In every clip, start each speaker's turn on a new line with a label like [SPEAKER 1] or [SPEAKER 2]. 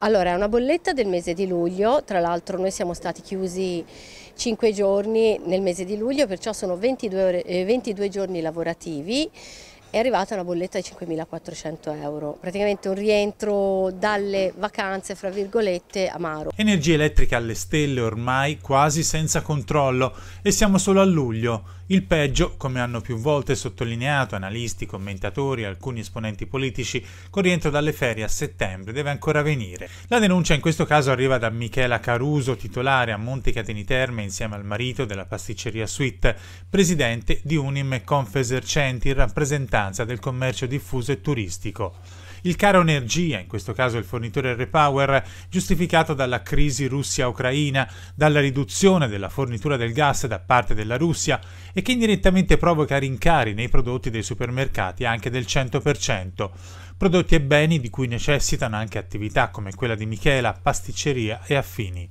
[SPEAKER 1] Allora, è una bolletta del mese di luglio, tra l'altro noi siamo stati chiusi 5 giorni nel mese di luglio, perciò sono 22, ore, eh, 22 giorni lavorativi è arrivata una bolletta di 5.400 euro, praticamente un rientro dalle vacanze, fra virgolette, amaro.
[SPEAKER 2] Energia elettrica alle stelle ormai quasi senza controllo e siamo solo a luglio. Il peggio, come hanno più volte sottolineato analisti, commentatori e alcuni esponenti politici, con rientro dalle ferie a settembre deve ancora venire. La denuncia in questo caso arriva da Michela Caruso, titolare a Monte Cateni Terme insieme al marito della pasticceria Suite, presidente di Unim Confesercenti, rappresentante importanza del commercio diffuso e turistico. Il caro energia, in questo caso il fornitore Repower, giustificato dalla crisi Russia-Ucraina, dalla riduzione della fornitura del gas da parte della Russia e che indirettamente provoca rincari nei prodotti dei supermercati anche del 100%, prodotti e beni di cui necessitano anche attività come quella di Michela, pasticceria e affini.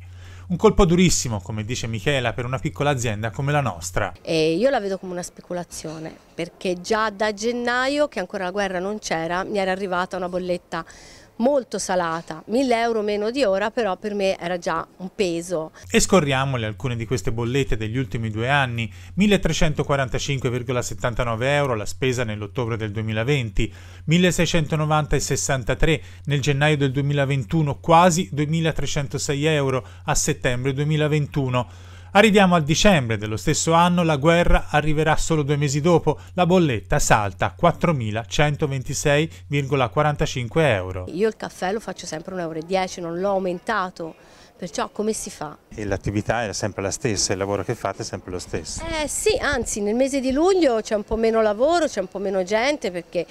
[SPEAKER 2] Un colpo durissimo, come dice Michela, per una piccola azienda come la nostra.
[SPEAKER 1] E io la vedo come una speculazione, perché già da gennaio, che ancora la guerra non c'era, mi era arrivata una bolletta molto salata, 1000 euro meno di ora, però per me era già un peso.
[SPEAKER 2] E scorriamole alcune di queste bollette degli ultimi due anni, 1345,79 euro la spesa nell'ottobre del 2020, 1690,63 nel gennaio del 2021, quasi 2306 euro a settembre 2021 Arriviamo a dicembre dello stesso anno, la guerra arriverà solo due mesi dopo, la bolletta salta a 4.126,45 euro.
[SPEAKER 1] Io il caffè lo faccio sempre 1,10 euro, non l'ho aumentato. Perciò come si fa?
[SPEAKER 2] E l'attività è sempre la stessa, il lavoro che fate è sempre lo stesso?
[SPEAKER 1] Eh sì, anzi nel mese di luglio c'è un po' meno lavoro, c'è un po' meno gente perché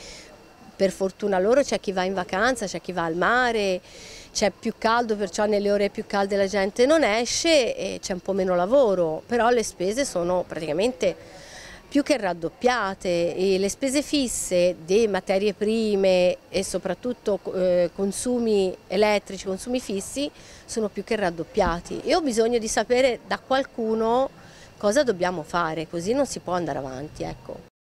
[SPEAKER 1] per fortuna loro c'è chi va in vacanza, c'è chi va al mare, c'è più caldo, perciò nelle ore più calde la gente non esce e c'è un po' meno lavoro, però le spese sono praticamente più che raddoppiate e le spese fisse di materie prime e soprattutto eh, consumi elettrici, consumi fissi sono più che raddoppiati e ho bisogno di sapere da qualcuno cosa dobbiamo fare, così non si può andare avanti. Ecco.